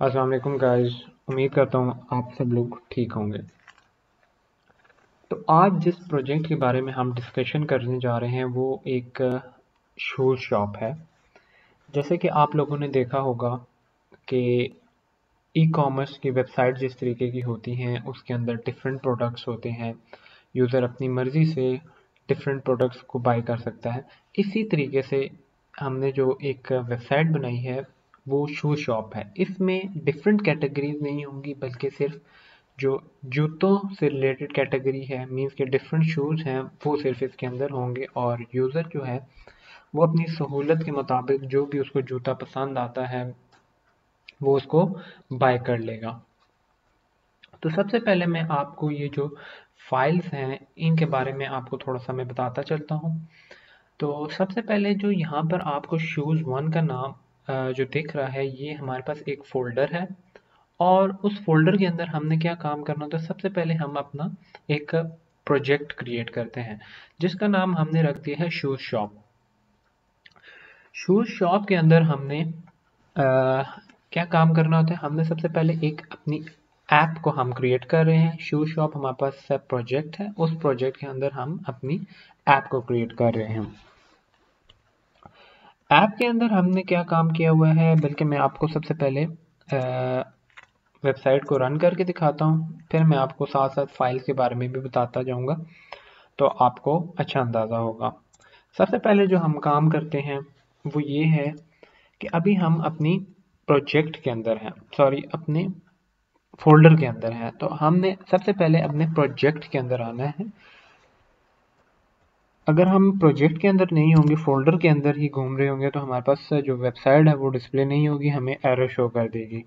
अस्सलाम वालेकुम गाइस उम्मीद करता हूँ आप सब लोग ठीक होंगे। तो आज जिस प्रोजेक्ट के बारे में हम डिस्कशन करने जा रहे हैं, वो एक शूज़ शॉप है। जैसे कि आप लोगों ने देखा होगा कि ई कॉमर्स की वेबसाइट जिस तरीके की होती हैं, उसके अंदर डिफरेंट प्रोडक्ट्स होते हैं। यूज़र अपनी मर्ज़ी से डिफरेंट प्रोडक्ट्स को बाई कर सकता है। इसी तरीके से हमने जो एक वेबसाइट बनाई है वो शू शॉप है। इसमें डिफरेंट कैटेगरीज नहीं होंगी, बल्कि सिर्फ़ जो जूतों से रिलेटेड कैटेगरी है मींस के डिफरेंट शूज़ हैं, वो सिर्फ़ इसके अंदर होंगे। और यूज़र जो है, वो अपनी सहूलत के मुताबिक जो भी उसको जूता पसंद आता है, वो उसको बाय कर लेगा। तो सबसे पहले मैं आपको ये जो फाइल्स हैं, इनके बारे में आपको थोड़ा सा मैं बताता चलता हूँ। तो सबसे पहले जो यहाँ पर आपको शूज़ वन का नाम जो दिख रहा है ये हमारे पास एक फ़ोल्डर है। और उस फोल्डर के अंदर हमने क्या काम करना होता है सबसे पहले हम अपना एक प्रोजेक्ट क्रिएट करते हैं जिसका नाम हमने रख दिया है शूज़ शॉप शूज़ शॉप के अंदर हमने आ, क्या काम करना होता है? हमने सबसे पहले एक अपनी ऐप को हम क्रिएट कर रहे हैं। शूज़ शॉप हमारे पास प्रोजेक्ट है। उस प्रोजेक्ट के अंदर हम अपनी ऐप को क्रिएट कर रहे हैं। ऐप के अंदर हमने क्या काम किया हुआ है? बल्कि मैं आपको सबसे पहले वेबसाइट को रन करके दिखाता हूँ। फिर मैं आपको साथ साथ फ़ाइल के बारे में भी बताता जाऊँगा तो आपको अच्छा अंदाज़ा होगा। सबसे पहले जो हम काम करते हैं, वो ये है कि अभी हम अपनी प्रोजेक्ट के अंदर हैं। सॉरी अपने फोल्डर के अंदर हैं। तो हमने सबसे पहले अपने प्रोजेक्ट के अंदर आना है। अगर हम प्रोजेक्ट के अंदर नहीं होंगे फोल्डर के अंदर ही घूम रहे होंगे तो हमारे पास, जो वेबसाइट है, वो डिस्प्ले नहीं होगी, हमें एरर शो कर देगी।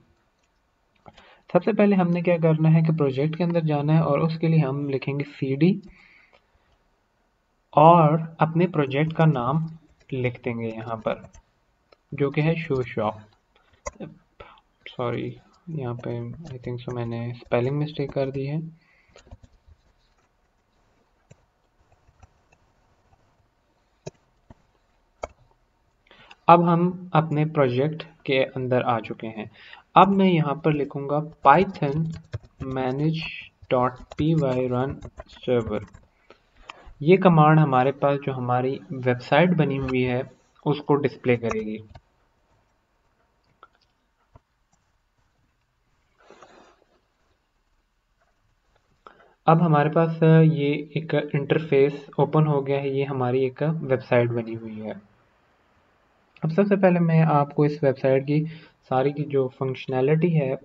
सबसे पहले हमने क्या करना है कि प्रोजेक्ट के अंदर जाना है, और उसके लिए हम लिखेंगे सी और अपने प्रोजेक्ट का नाम लिख देंगे यहाँ पर, जो कि है शो शॉप सॉरी यहाँ पे आई थिंक सो मैंने स्पेलिंग मिस्टेक कर दी है। अब हम अपने प्रोजेक्ट के अंदर आ चुके हैं। अब मैं यहाँ पर लिखूँगा python manage dot P Y run server ये कमांड हमारे पास जो हमारी वेबसाइट बनी हुई है, उसको डिस्प्ले करेगी। अब हमारे पास ये एक इंटरफेस ओपन हो गया है, ये हमारी एक वेबसाइट बनी हुई है। अब सबसे पहले मैं आपको इस वेबसाइट की सारी की जो फंक्शनैलिटी है,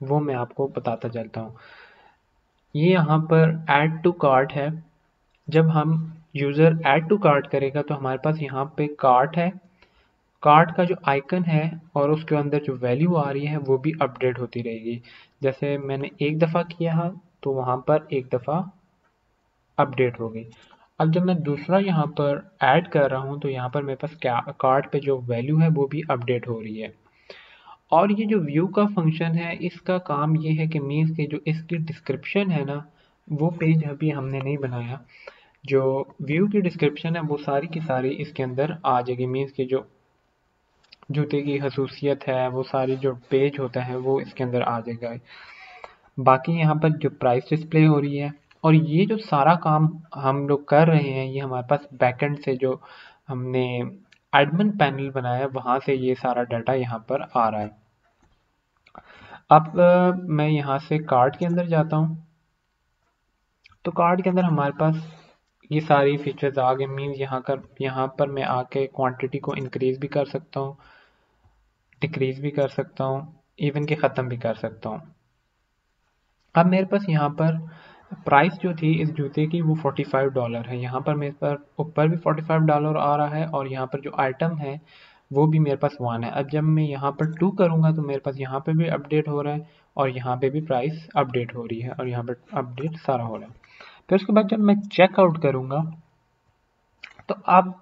वो मैं आपको बताता चलता हूँ। ये यहाँ पर ऐड टू कार्ट है। जब हम यूज़र ऐड टू कार्ट करेगा तो हमारे पास यहाँ पे कार्ट है। कार्ट का जो आइकन है और उसके अंदर जो वैल्यू आ रही है, वो भी अपडेट होती रहेगी। जैसे मैंने एक दफ़ा किया तो वहाँ पर एक दफ़ा अपडेट होगी। अब जब मैं दूसरा यहाँ पर ऐड कर रहा हूँ तो यहाँ पर मेरे पास क्या कार्ड पे जो वैल्यू है, वो भी अपडेट हो रही है। और ये जो व्यू का फ़ंक्शन है, इसका काम ये है कि मीन्स के जो इसकी डिस्क्रिप्शन है ना, वो पेज अभी हमने नहीं बनाया। जो व्यू की डिस्क्रिप्शन है, वो सारी की सारी इसके अंदर आ जाएगी। मीन्स के जो जूते की खसूसियत है, वो सारी जो पेज होता है, वो इसके अंदर आ जाएगा। बाकी यहाँ पर जो प्राइस डिस्प्ले हो रही है और ये जो सारा काम हम लोग कर रहे हैं, ये हमारे पास बैकएंड से जो हमने एडमिन पैनल बनाया वहाँ से ये सारा डाटा यहाँ पर आ रहा है। अब मैं यहाँ से कार्ड के अंदर जाता हूँ। तो कार्ड के अंदर हमारे पास ये सारी फीचर्स आ गए मीन यहाँ कर, यहाँ पर मैं आके क्वांटिटी को इंक्रीज भी कर सकता हूँ डिक्रीज भी कर सकता हूँ इवन के ख़त्म भी कर सकता हूँ। अब मेरे पास यहाँ पर प्राइस जो थी इस जूते की वो 45 डॉलर है। यहाँ पर मेरे पर, ऊपर भी 45 डॉलर आ रहा है और यहाँ पर जो आइटम है, वो भी मेरे पास वन है। अब जब मैं यहाँ पर टू करूँगा तो मेरे पास यहाँ पर भी अपडेट हो रहा है और यहाँ पे भी प्राइस अपडेट हो रही है और यहाँ पर अपडेट सारा हो रहा है। फिर उसके बाद जब मैं चेकआउट करूँगा तो अब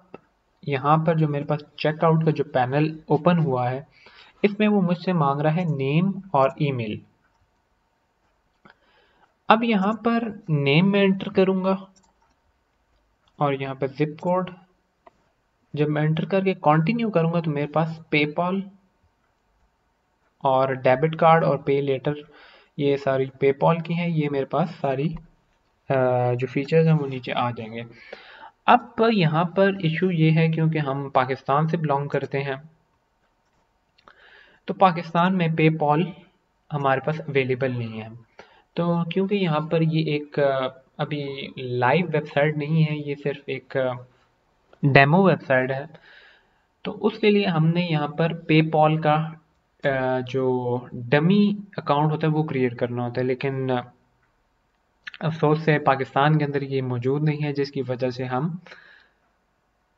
यहाँ पर जो मेरे पास चेकआउट का जो पैनल ओपन हुआ है, इसमें वो मुझसे मांग रहा है नेम और ईमेल अब यहाँ पर नेम में एंटर करूँगा और यहाँ पर जिप कोड जब मैं एंटर करके कंटिन्यू करूँगा तो मेरे पास पेपॉल और डेबिट कार्ड और पे लेटर ये सारी पेपॉल की हैं, ये मेरे पास सारी जो फीचर्स हैं वो नीचे आ जाएँगे। अब यहाँ पर इशू ये है क्योंकि हम पाकिस्तान से बिलोंग करते हैं। तो पाकिस्तान में पेपॉल हमारे पास अवेलेबल नहीं है। तो क्योंकि यहाँ पर ये एक अभी लाइव वेबसाइट नहीं है, ये सिर्फ़ एक डेमो वेबसाइट है। तो उसके लिए हमने यहाँ पर पेपॉल का जो डमी अकाउंट होता है, वो क्रिएट करना होता है। लेकिन अफसोस से पाकिस्तान के अंदर ये मौजूद नहीं है, जिसकी वजह से हम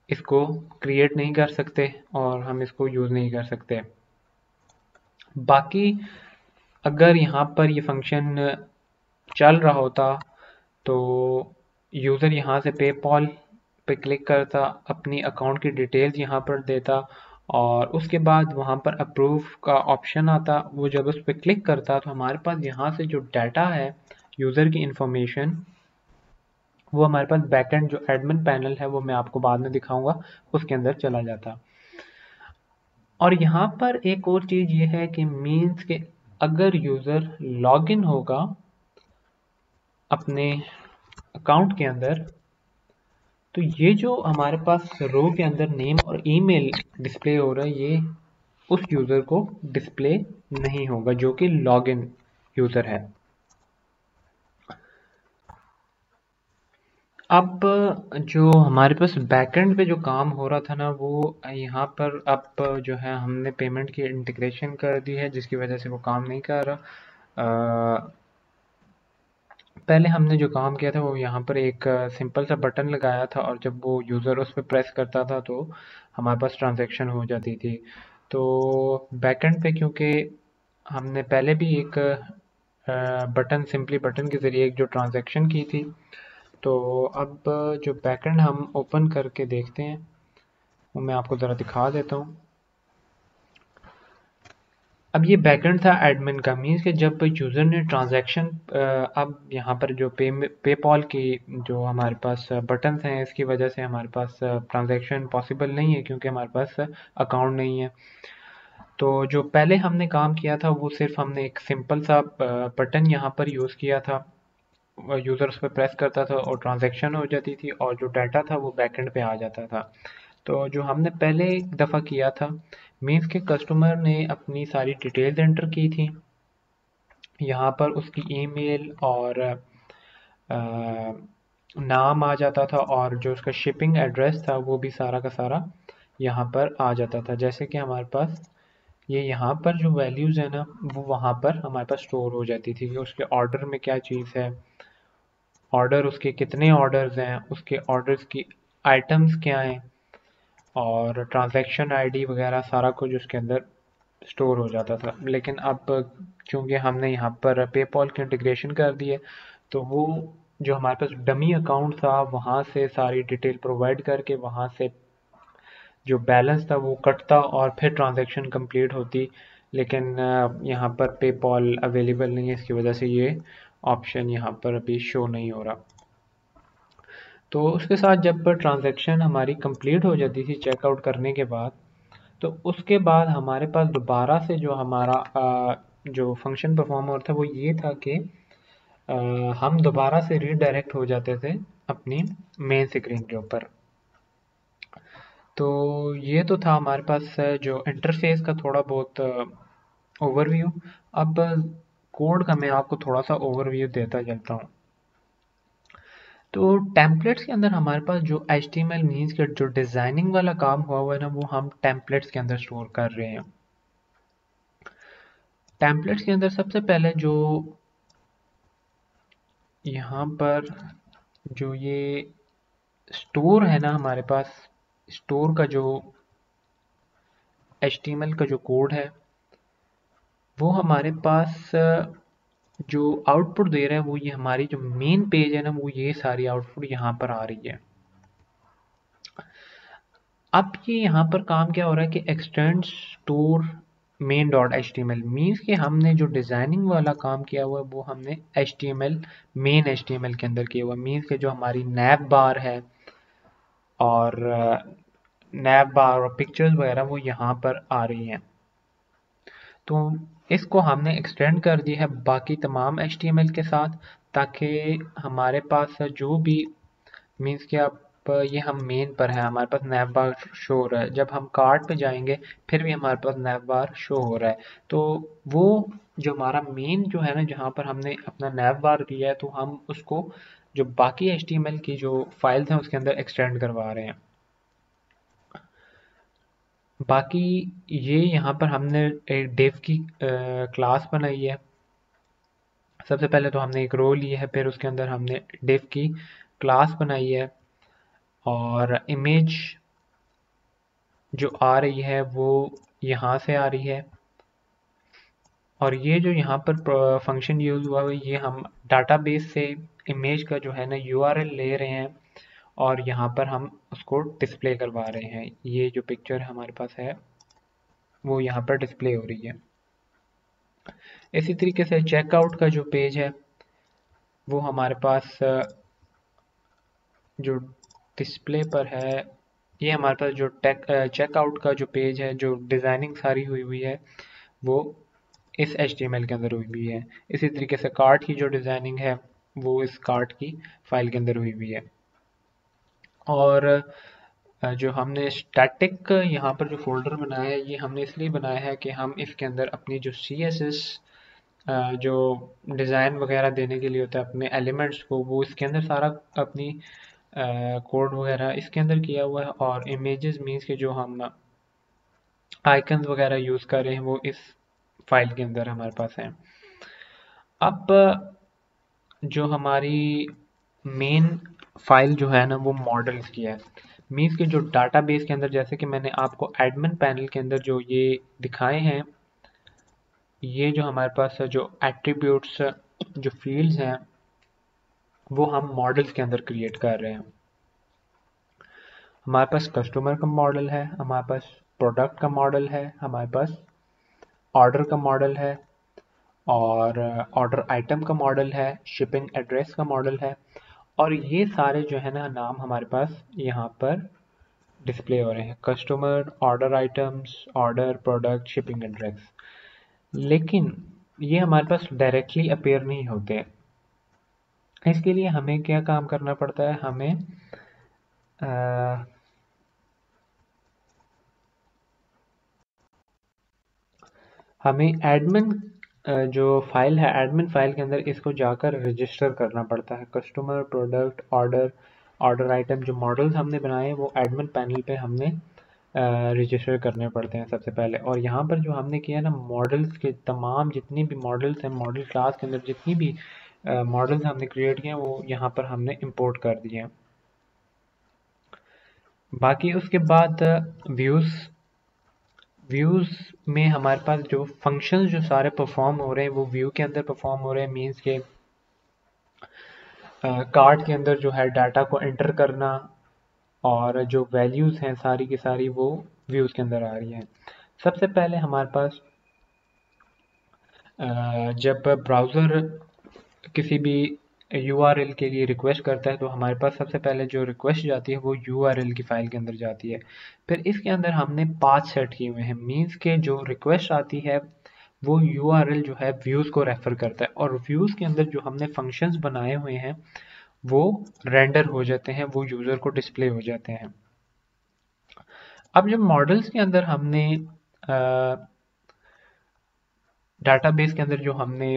इसको क्रिएट नहीं कर सकते और हम इसको यूज़ नहीं कर सकते। बाकी अगर यहाँ पर ये फ़ंक्शन चल रहा होता तो यूज़र यहाँ से पेपॉल पे क्लिक करता, अपनी अकाउंट की डिटेल्स यहाँ पर देता और उसके बाद वहाँ पर अप्रूव का ऑप्शन आता। वो जब उस पर क्लिक करता तो हमारे पास यहाँ से जो डाटा है यूज़र की इंफॉर्मेशन वो हमारे पास बैकएंड जो एडमिन पैनल है, वो मैं आपको बाद में दिखाऊँगा, उसके अंदर चला जाता। और यहाँ पर एक और चीज़ ये है कि मीन्स के अगर यूज़र लॉगिन होगा अपने अकाउंट के अंदर तो ये जो हमारे पास रो के अंदर नेम और ईमेल डिस्प्ले हो रहा है ये उस यूज़र को डिस्प्ले नहीं होगा जो कि लॉगिन यूज़र है। अब जो हमारे पास बैकएंड पे जो काम हो रहा था ना वो यहाँ पर अब जो है हमने पेमेंट की इंटीग्रेशन कर दी है जिसकी वजह से वो काम नहीं कर रहा। आ, पहले हमने जो काम किया था, वो यहाँ पर एक सिंपल सा बटन लगाया था और जब वो यूज़र उस पर प्रेस करता था तो हमारे पास ट्रांजेक्शन हो जाती थी। तो बैकेंड पे क्योंकि हमने पहले भी एक बटन सिंपली बटन के ज़रिए एक जो ट्रांजेक्शन की थी तो अब जो बैकेंड हम ओपन करके देखते हैं, वो मैं आपको ज़रा दिखा देता हूँ। अब ये बैकएंड था एडमिन का मीन्स कि जब यूज़र ने ट्रांजैक्शन अब यहाँ पर जो पे पेपॉल की जो हमारे पास बटन्स हैं, इसकी वजह से हमारे पास ट्रांजैक्शन पॉसिबल नहीं है क्योंकि हमारे पास अकाउंट नहीं है। तो जो पहले हमने काम किया था, वो सिर्फ़ हमने एक सिंपल सा बटन यहाँ पर यूज़ किया था। यूज़र उस पर प्रेस करता था और ट्रांजैक्शन हो जाती थी और जो डाटा था वो बैकेंड पे आ जाता था। तो जो हमने पहले एक दफ़ा किया था मीन्स के कस्टमर ने अपनी सारी डिटेल्स एंटर की थी। यहाँ पर उसकी ईमेल और आ, नाम आ जाता था और जो उसका शिपिंग एड्रेस था वो भी सारा का सारा यहाँ पर आ जाता था। जैसे कि हमारे पास ये यहाँ पर जो वैल्यूज़ है ना वो वहाँ पर हमारे पास स्टोर हो जाती थी। कि उसके ऑर्डर में क्या चीज़ है? ऑर्डर उसके कितने ऑर्डर्स हैं? उसके ऑर्डर्स की आइटम्स क्या हैं? और ट्रांजैक्शन आईडी वगैरह सारा कुछ उसके अंदर स्टोर हो जाता था। लेकिन अब क्योंकि हमने यहाँ पर पेपॉल की इंटीग्रेशन कर दी है तो वो जो हमारे पास डमी अकाउंट था, वहाँ से सारी डिटेल प्रोवाइड करके वहाँ से जो बैलेंस था वो कटता और फिर ट्रांजैक्शन कंप्लीट होती। लेकिन यहाँ पर पेपॉल अवेलेबल नहीं है, इसकी वजह से ये ऑप्शन यहाँ पर अभी शो नहीं हो रहा। तो उसके साथ जब ट्रांजैक्शन हमारी कंप्लीट हो जाती थी चेकआउट करने के बाद तो उसके बाद हमारे पास दोबारा से जो हमारा आ, जो फ़ंक्शन परफॉर्म हो रहा था वो ये था कि हम दोबारा से रीडायरेक्ट हो जाते थे अपनी मेन स्क्रीन के ऊपर। तो ये तो था हमारे पास जो इंटरफेस का थोड़ा बहुत ओवरव्यू अब कोड का मैं आपको थोड़ा सा ओवरव्यू देता चलता हूँ। तो टेम्पलेट्स के अंदर हमारे पास जो H T M L means के जो डिज़ाइनिंग वाला काम हुआ हुआ है ना, वो हम टेम्पलेट्स के अंदर स्टोर कर रहे हैं। टेम्पलेट्स के अंदर सबसे पहले जो यहाँ पर जो ये स्टोर है ना हमारे पास स्टोर का जो HTML का जो कोड है, वो हमारे पास जो आउटपुट दे रहा है, वो ये हमारी जो मेन पेज है ना, वो ये सारी आउटपुट यहाँ पर आ रही है। अब ये यहाँ पर काम क्या हो रहा है कि extend store main dot H T M L means कि हमने जो डिज़ाइनिंग वाला काम किया हुआ है, वो हमने H T M L main H T M L के अंदर किया हुआ है। मीन्स कि जो हमारी नैप बार है और नैप बार और पिक्चर्स वगैरह, वो यहाँ पर आ रही हैं। तो इसको हमने एक्सटेंड कर दिया है बाकी तमाम एचटीएमएल के साथ, ताकि हमारे पास जो भी मीन्स कि आप, ये हम मेन पर है, हमारे पास नैव बार शो हो रहा है। जब हम कार्ड पे जाएँगे, फिर भी हमारे पास नैव बार शो हो रहा है। तो वो जो हमारा मेन जो है ना, जहाँ पर हमने अपना नैव बार दिया है तो हम उसको जो बाकी एच की जो फाइल्स हैं, उसके अंदर एक्सटेंड करवा रहे हैं। बाकी ये यहाँ पर हमने एक डेव की क्लास बनाई है। सबसे पहले तो हमने एक रो ली है, फिर उसके अंदर हमने डेव की क्लास बनाई है। और इमेज जो आ रही है, वो यहाँ से आ रही है। और ये जो यहाँ पर फ़ंक्शन यूज़ हुआ है ये हम डाटाबेस से इमेज का जो है ना यूआरएल ले रहे हैं। और यहाँ पर हम उसको डिस्प्ले करवा रहे हैं। ये जो पिक्चर हमारे पास है, वो यहाँ पर डिस्प्ले हो रही है। इसी तरीके से चेकआउट का जो पेज है, वो हमारे पास, जो डिस्प्ले पर है, ये हमारे पास जो टेक चेकआउट का जो पेज है, जो डिज़ाइनिंग सारी हुई हुई है, वो इस एच के अंदर हुई हुई है। इसी तरीके से कार्ड की जो डिज़ाइनिंग है, वो इस कार्ड की फ़ाइल के अंदर हुई हुई है। और जो हमने स्टैटिक यहाँ पर जो फोल्डर बनाया है, ये हमने इसलिए बनाया है कि हम इसके अंदर अपनी जो सी एस एस जो डिज़ाइन वगैरह देने के लिए होता है, अपने एलिमेंट्स को, वो इसके अंदर सारा अपनी कोड वगैरह इसके अंदर किया हुआ है और इमेजेस मीन्स के जो हम आइकन वगैरह यूज़ कर रहे हैं, वो इस फ़ाइल के अंदर हमारे पास है। अब, जो हमारी मेन फ़ाइल जो है ना, वो मॉडल्स की है। मीन्स के जो डाटाबेस के अंदर, जैसे कि मैंने आपको एडमिन पैनल के अंदर जो ये दिखाए हैं, ये जो हमारे पास जो एट्रीब्यूट्स जो फील्ड्स हैं, वो हम मॉडल्स के अंदर क्रिएट कर रहे हैं। हमारे पास कस्टमर का मॉडल है, हमारे पास प्रोडक्ट का मॉडल है, हमारे पास ऑर्डर का मॉडल है, और ऑर्डर आइटम का मॉडल है शिपिंग एड्रेस का मॉडल है। और ये सारे जो है ना नाम हमारे पास यहाँ पर डिस्प्ले हो रहे हैं। Customer order items order product shipping address लेकिन ये हमारे पास डायरेक्टली अपेयर नहीं होते। इसके लिए हमें क्या काम करना पड़ता है? हमें आ, हमें एडमिन जो फ़ाइल है एडमिन फ़ाइल के अंदर इसको जाकर रजिस्टर करना पड़ता है। Customer product order order item जो मॉडल्स हमने बनाए, वो एडमिन पैनल पे हमने रजिस्टर करने पड़ते हैं सबसे पहले। और यहाँ पर जो हमने किया ना मॉडल्स के तमाम जितनी भी मॉडल्स हैं मॉडल क्लास के अंदर जितनी भी मॉडल्स हमने क्रिएट किए हैं, वो यहाँ पर हमने इम्पोर्ट कर दिए हैं। बाकी उसके बाद व्यूज़ व्यूज़ में हमारे पास जो फ़ंक्शन जो सारे परफॉर्म हो रहे हैं, वो व्यू के अंदर परफॉर्म हो रहे हैं मीन्स के कार्ड के अंदर जो है डाटा को एंटर करना और जो वैल्यूज़ हैं सारी की सारी वो व्यूज़ के अंदर आ रही हैं। सबसे पहले हमारे पास जब ब्राउज़र किसी भी यू के लिए रिक्वेस्ट करता है तो हमारे पास सबसे पहले जो रिक्वेस्ट जाती है वो यू की फ़ाइल के अंदर जाती है। फिर इसके अंदर हमने पाँच सेट किए हुए हैं। मीन्स के जो रिक्वेस्ट आती है वो यू जो है व्यूज़ को रेफ़र करता है। और व्यूज़ के अंदर जो हमने फ़ंक्शंस बनाए हुए हैं वो रेंडर हो जाते हैं वो यूज़र को डिस्प्ले हो जाते हैं। अब जब मॉडल्स के अंदर हमने आ, डाटाबेस के अंदर जो हमने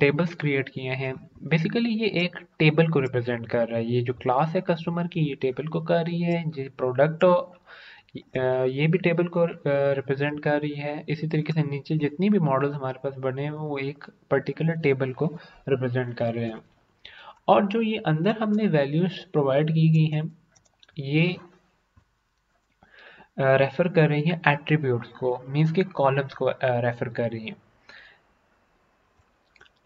टेबल्स क्रिएट किए हैं बेसिकली ये एक टेबल को रिप्रेजेंट कर रहा है। ये जो क्लास है कस्टमर की, ये टेबल को कर रही है जो प्रोडक्ट ये भी टेबल को रिप्रेजेंट कर रही है। इसी तरीके से नीचे जितनी भी मॉडल्स हमारे पास बने हैं, वो एक पर्टिकुलर टेबल को रिप्रेजेंट कर रहे हैं। और जो ये अंदर हमने वैल्यूज़ प्रोवाइड की गई हैं, ये रेफर कर रही हैं एट्रीब्यूट्स को मीन्स के कॉलम्स को रेफर कर रही हैं।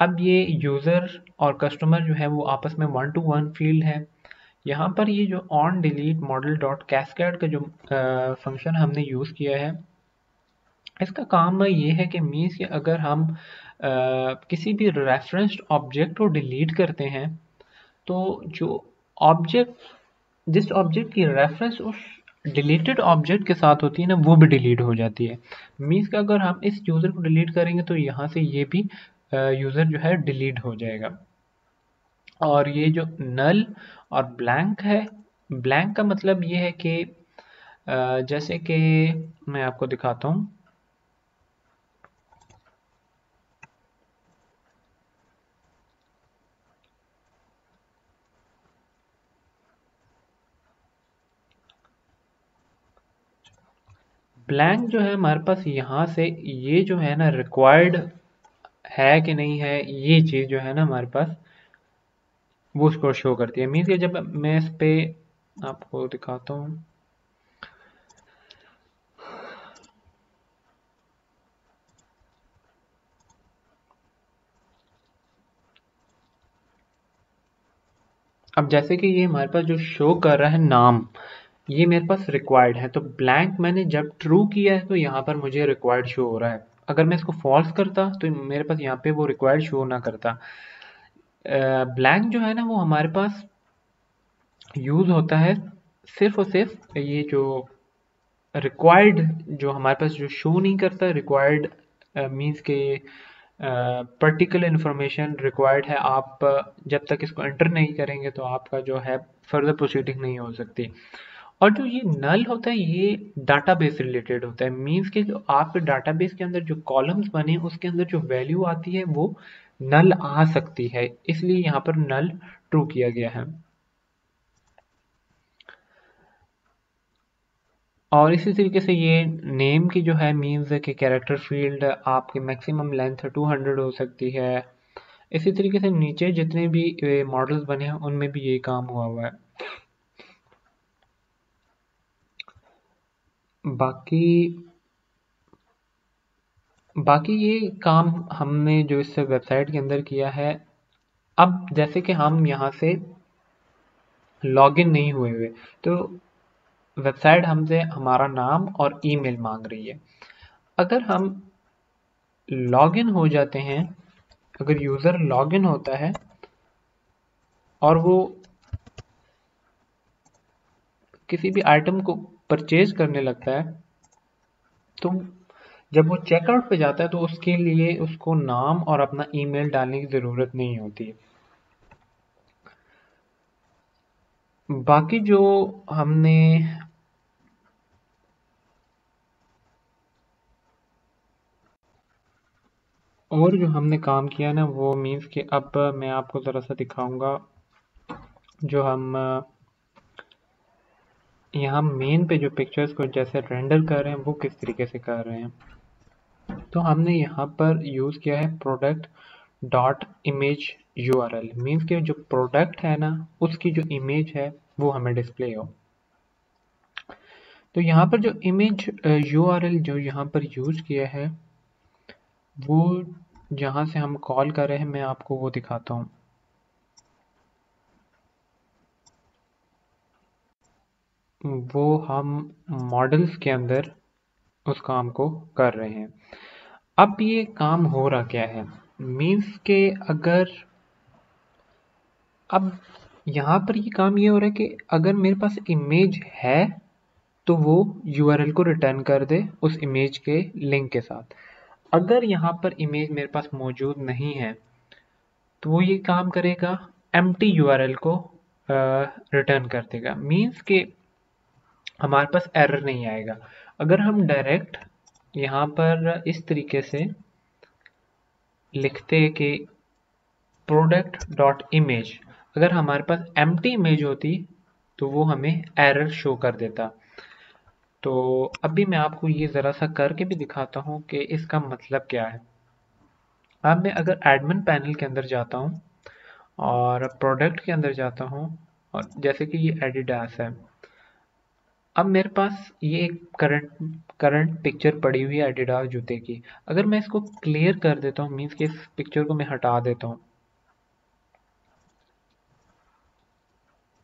अब ये यूज़र और कस्टमर जो है वो आपस में वन टू वन फ़ील्ड है। यहाँ पर ये जो on delete model dot cascade का जो फ़ंक्शन हमने यूज़ किया है इसका काम ये है कि मीन्स कि अगर हम आ, किसी भी रेफरेंस्ड ऑब्जेक्ट को डिलीट करते हैं तो जो ऑब्जेक्ट जिस ऑब्जेक्ट की रेफरेंस उस डिलीटेड ऑब्जेक्ट के साथ होती है ना वो भी डिलीट हो जाती है। मीन्स का अगर हम इस यूज़र को डिलीट करेंगे तो यहाँ से ये भी यूज़र जो है डिलीट हो जाएगा। और ये जो नल और ब्लैंक है ब्लैंक का मतलब ये है कि जैसे कि मैं आपको दिखाता हूँ। ब्लैंक जो है हमारे पास यहाँ से ये जो है ना रिक्वायर्ड है कि नहीं है, ये चीज़ जो है ना हमारे पास, वो उसको शो करती है। मीन्स कि जब मैं इस पे आपको दिखाता हूँ। अब जैसे कि ये हमारे पास जो शो कर रहा है नाम, ये मेरे पास रिक्वायर्ड है। तो ब्लैंक मैंने जब ट्रू किया है तो यहाँ पर मुझे रिक्वायर्ड शो हो रहा है। अगर मैं इसको फॉल्स करता तो मेरे पास यहाँ पे वो रिक्वायर्ड शो ना करता। ब्लैंक uh, जो है ना वो हमारे पास यूज़ होता है सिर्फ़ और सिर्फ़ ये जो रिक्वायर्ड जो हमारे पास जो शो नहीं करता रिक्वायर्ड मीन्स के पर्टिकुलर इन्फॉर्मेशन रिक्वायर्ड है। आप जब तक इसको एंटर नहीं करेंगे तो आपका जो है फर्दर प्रोसीडिंग नहीं हो सकती। और जो ये नल होता है, ये डाटाबेस रिलेटेड होता है। मीन्स के जो आपके डाटाबेस के अंदर जो कॉलम्स बने, उसके अंदर जो वैल्यू आती है, वो नल आ सकती है। इसलिए यहाँ पर नल ट्रू किया गया है। और इसी तरीके से ये नेम की जो है मीन्स के कैरेक्टर फ़ील्ड आपकी मैक्सिमम लेंथ 200 हो सकती है। इसी तरीके से नीचे जितने भी मॉडल्स बने हैं, उनमें भी यही काम हुआ हुआ है। बाकी बाकी ये काम हमने जो इस वेबसाइट के अंदर किया है, अब जैसे कि हम यहाँ से लॉगिन नहीं हुए हुए तो वेबसाइट हमसे हमारा नाम और ईमेल मांग रही है। अगर हम लॉगिन हो जाते हैं, अगर यूज़र लॉगिन होता है, और वो किसी भी आइटम को परचेज करने लगता है तो जब वो चेकआउट पे जाता है तो उसके लिए उसको नाम और अपना ईमेल डालने की ज़रूरत नहीं होती। बाकी जो हमने और जो हमने काम किया ना, वो मीन्स कि अब मैं आपको ज़रा सा दिखाऊँगा, जो हम यहाँ मेन पे जो पिक्चर्स को जैसे रेंडर कर रहे हैं, वो किस तरीके से कर रहे हैं? तो हमने यहाँ पर यूज़ किया है product dot image U R L means के जो प्रोडक्ट है ना, उसकी जो इमेज है, वो हमें डिस्प्ले हो। तो यहाँ पर जो इमेज यू आर एल जो यहाँ पर यूज़ किया है, वो जहाँ से हम कॉल कर रहे हैं, मैं आपको वो दिखाता हूँ। वो हम मॉडल्स के अंदर उस काम को कर रहे हैं। अब ये काम हो रहा क्या है? मीन्स के अगर, अब यहाँ पर ये काम ये हो रहा है कि अगर मेरे पास इमेज है तो वो यूआरएल को रिटर्न कर दे उस इमेज के लिंक के साथ। अगर यहाँ पर इमेज मेरे पास मौजूद नहीं है तो वो ये काम करेगा एम टी को रिटर्न कर देगा। मीन्स के हमारे पास एरर नहीं आएगा। अगर हम डायरेक्ट यहाँ पर इस तरीके से लिखते कि प्रोडक्ट डॉट इमेज अगर हमारे पास एम इमेज होती तो वो हमें एरर शो कर देता। तो अभी मैं आपको ये ज़रा सा करके भी दिखाता हूँ कि इसका मतलब क्या है। अब मैं अगर एडमिन पैनल के अंदर जाता हूँ और प्रोडक्ट के अंदर जाता हूँ, और जैसे कि ये एडिडास है। अब मेरे पास ये एक करंट करंट पिक्चर पड़ी हुई है एडिडास जूते की। अगर मैं इसको क्लियर कर देता हूँ मीन्स कि इस पिक्चर को मैं हटा देता हूँ।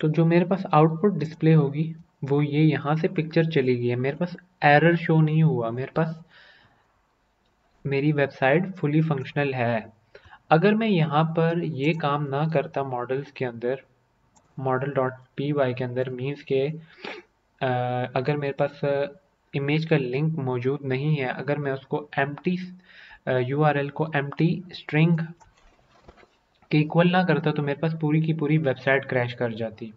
तो जो मेरे पास आउटपुट डिस्प्ले होगी, वो ये यहाँ से पिक्चर चली गई है। मेरे पास एरर शो नहीं हुआ। मेरे पास मेरी वेबसाइट फुली फंक्शनल है। अगर मैं यहाँ पर ये काम ना करता मॉडल्स के अंदर मॉडल डॉट पी वाई के अंदर मीन्स के अगर मेरे पास इमेज का लिंक मौजूद नहीं है, अगर मैं उसको एम टी यू को एम टी स्ट्रिंग के इक्वल ना करता तो मेरे पास पूरी की पूरी वेबसाइट क्रैश कर जाती।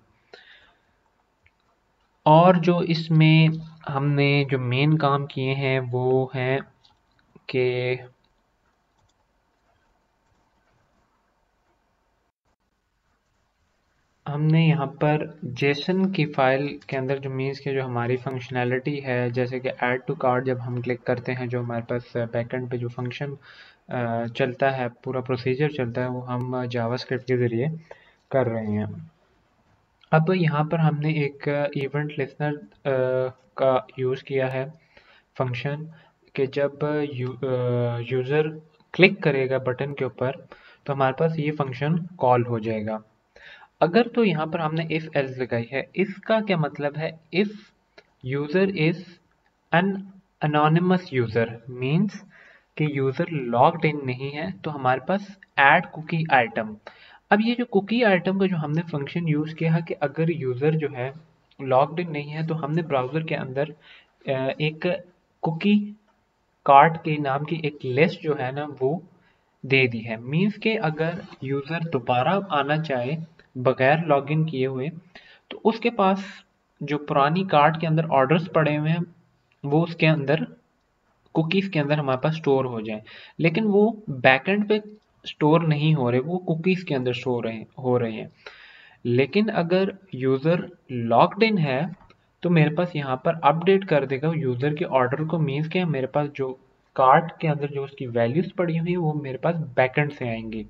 और जो इसमें हमने जो मेन काम किए हैं, वो हैं कि हमने यहाँ पर जेसन की फ़ाइल के अंदर जो मीन्स के जो हमारी फंक्शनैलिटी है जैसे कि ऐड टू कार्ड जब हम क्लिक करते हैं जो हमारे पास बैकेंड पे जो फ़ंक्शन चलता है पूरा प्रोसीजर चलता है वो हम जावास्क्रिप्ट के ज़रिए कर रहे हैं। अब यहाँ पर हमने एक इवेंट लिसनर का यूज़ किया है फ़ंक्शन कि जब यू, यूज़र क्लिक करेगा बटन के ऊपर तो हमारे पास ये फ़ंक्शन कॉल हो जाएगा। अगर तो यहाँ पर हमने इफ़ एल्स लगाई है। इसका क्या मतलब है? If user is un anonymous user means कि यूज़र लॉग्ड इन नहीं है तो हमारे पास ऐड कुकी आइटम अब ये जो कुकी आइटम का जो हमने फ़ंक्शन यूज़ किया है कि अगर यूज़र जो है लॉग्ड इन नहीं है तो हमने ब्राउज़र के अंदर एक कुकी कार्ट के नाम की एक लिस्ट जो है ना, वो दे दी है। मीन्स के अगर यूज़र दोबारा आना चाहे बगैर लॉगिन किए हुए तो उसके पास जो पुरानी कार्ड के अंदर ऑर्डर्स पड़े हुए हैं, वो उसके अंदर कुकीज़ के अंदर हमारे पास स्टोर हो जाए। लेकिन वो बैकएंड पे स्टोर नहीं हो रहे, वो कुकीज़ के अंदर स्टोर रहे, हो रहे हैं। लेकिन अगर यूज़र लॉक्ड इन है तो मेरे पास यहाँ पर अपडेट कर देगा यूज़र के ऑर्डर को। मीन्स के मेरे पास जो कार्ट के अंदर जो उसकी वैल्यूज़ पड़ी हुई है, वो मेरे पास बैकेंड से आएँगी।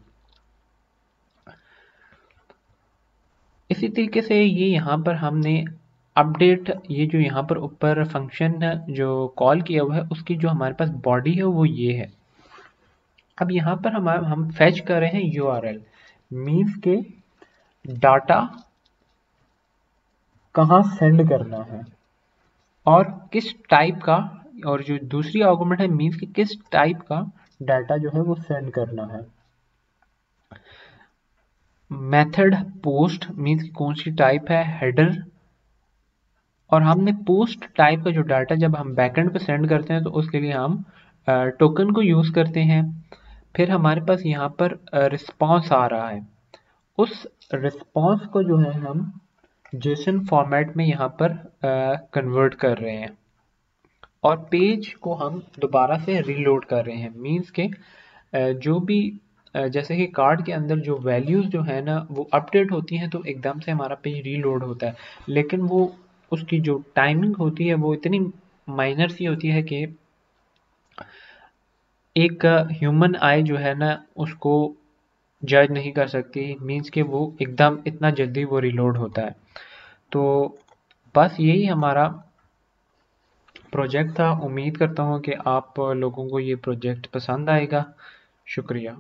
इसी तरीके से ये यहाँ पर हमने अपडेट ये जो यहाँ पर ऊपर फ़ंक्शन जो कॉल किया हुआ है, उसकी जो हमारे पास बॉडी है, वो ये है। अब यहाँ पर हम हम फैच कर रहे हैं यू आर एल मीन्स के डाटा कहाँ सेंड करना है और किस टाइप का, और जो दूसरी आर्गूमेंट है मीन्स कि किस टाइप का डाटा जो है वो सेंड करना है। मेथड पोस्ट मीन्स की कौन सी टाइप है हेडर और हमने पोस्ट टाइप का जो डाटा जब हम बैकएंड पे सेंड करते हैं तो उसके लिए हम टोकन को यूज़ करते हैं। फिर हमारे पास यहाँ पर रिस्पॉन्स आ रहा है। उस रिस्पॉन्स को जो है हम जेसन फॉर्मेट में यहाँ पर कन्वर्ट कर रहे हैं। और पेज को हम दोबारा से रीलोड कर रहे हैं। मींस के जो भी जैसे कि कार्ड के अंदर जो वैल्यूज़ जो है ना, वो अपडेट होती हैं तो एकदम से हमारा पेज रीलोड होता है। लेकिन वो, उसकी जो टाइमिंग होती है, वो इतनी माइनर सी होती है कि एक ह्यूमन आई जो है ना, उसको जज नहीं कर सकती। मीन्स कि वो एकदम इतना जल्दी वो रिलोड होता है। तो बस यही हमारा प्रोजेक्ट था। उम्मीद करता हूँ कि आप लोगों को ये प्रोजेक्ट पसंद आएगा। शुक्रिया।